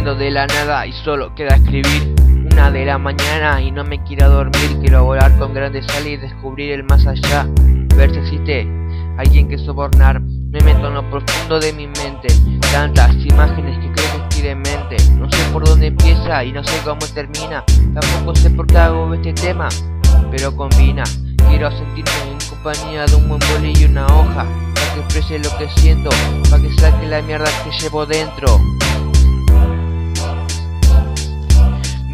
de la nada y solo queda escribir Una de la mañana y no me quiero dormir Quiero volar con grandes alas y descubrir el más allá Ver si existe alguien que sobornar. Me meto en lo profundo de mi mente Tantas imágenes que creo que estoy mente No sé por dónde empieza y no sé cómo termina. Tampoco sé por qué hago este tema Pero combina. Quiero sentirme en compañía de un buen boli y una hoja Para que exprese lo que siento Para que saque la mierda que llevo dentro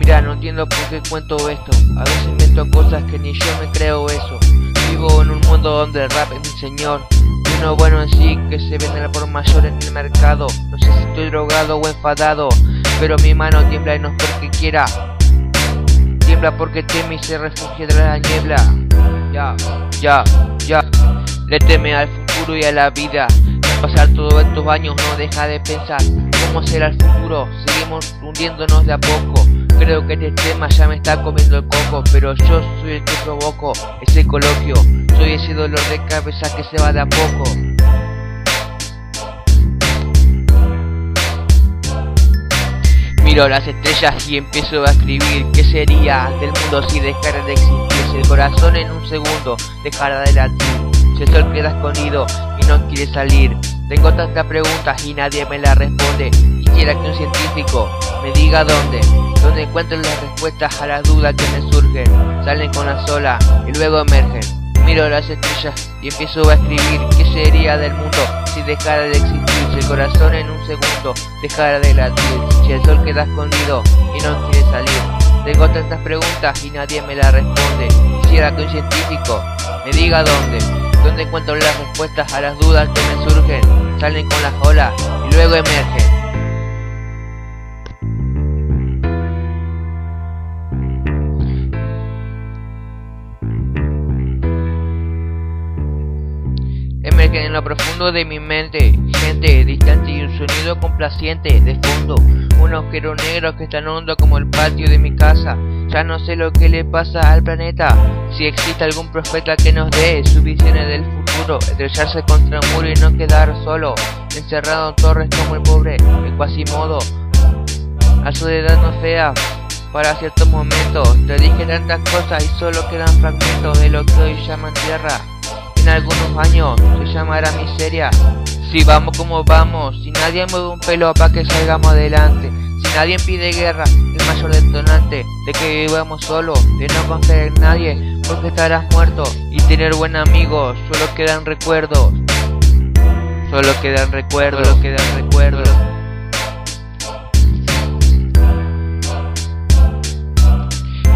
No entiendo por qué cuento esto A veces invento cosas que ni yo me creo eso Vivo en un mundo donde el rap es mi señor Y uno bueno en sí que se vende por mayor en el mercado No sé si estoy drogado o enfadado Pero mi mano tiembla y no es porque quiera Tiembla porque teme y se refugia de la niebla ya, ya, ya. Le teme al futuro y a la vida. Pasar todos estos años no deja de pensar cómo será el futuro. Seguimos hundiéndonos de a poco. Creo que este tema ya me está comiendo el coco, pero yo soy el que provoco ese coloquio. Soy ese dolor de cabeza que se va de a poco. Miro las estrellas y empiezo a escribir ¿Qué sería del mundo si dejara de existir? Si el corazón en un segundo dejara de latir Si el sol queda escondido y no quiere salir Tengo tantas preguntas y nadie me las responde. Quisiera que un científico me diga dónde Dónde encuentro las respuestas a las dudas que me surgen. Salen con la sola y luego emergen. Miro las estrellas y empiezo a escribir ¿Qué sería del mundo si dejara de existir? Si el corazón en un segundo dejara de latir. Si el sol queda escondido y no quiere salir. Tengo tantas preguntas y nadie me las responde. Quisiera que un científico me diga dónde Dónde encuentro las respuestas a las dudas que me surgen. Salen con las olas y luego emergen en lo profundo de mi mente Gente distante y un sonido complaciente de fondo Un agujero negro que es tan hondo como el patio de mi casa. Ya no sé lo que le pasa al planeta Si existe algún profeta que nos dé sus visiones del futuro Estrellarse contra un muro y no quedar solo Encerrado en torres como el pobre el modo La soledad no sea para ciertos momentos Te dije tantas cosas y solo quedan fragmentos de lo que hoy llaman tierra en algunos años se llamará miseria. Si vamos como vamos, si nadie mueve un pelo para que salgamos adelante, si nadie pide guerra, el mayor detonante de que vivamos solos, de no confiar en nadie, porque estarás muerto y tener buen amigo, solo quedan recuerdos. Solo quedan recuerdos, solo quedan recuerdos.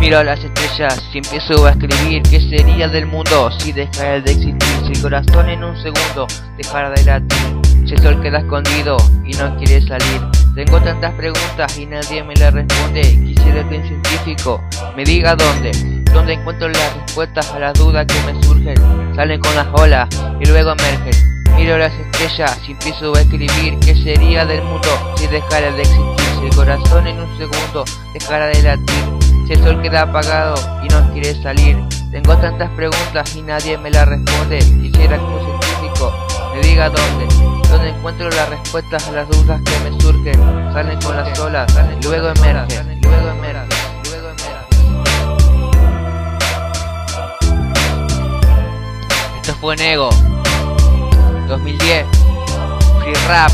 Miro las estrellas y empiezo a escribir ¿Qué sería del mundo si dejara de existir? Si el corazón en un segundo dejara de latir Si el sol queda escondido y no quiere salir Tengo tantas preguntas y nadie me las responde Quisiera que un científico me diga dónde Dónde encuentro las respuestas a las dudas que me surgen Salen con las olas y luego emergen Miro las estrellas y empiezo a escribir ¿Qué sería del mundo si dejara de existir? Si el corazón en un segundo dejara de latir el sol queda apagado y no quiere salir. Tengo tantas preguntas y nadie me las responde. Quisiera que un científico me diga dónde Dónde encuentro las respuestas a las dudas que me surgen. Salen con las olas, luego emergen, luego emergen, Esto fue Nego. 2010 Free Rap.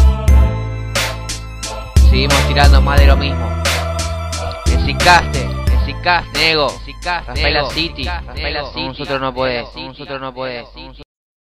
Seguimos tirando más de lo mismo. Ensicaste Sicas, Rafaela City, Rafaela City, nosotros no podés, nosotros no podés.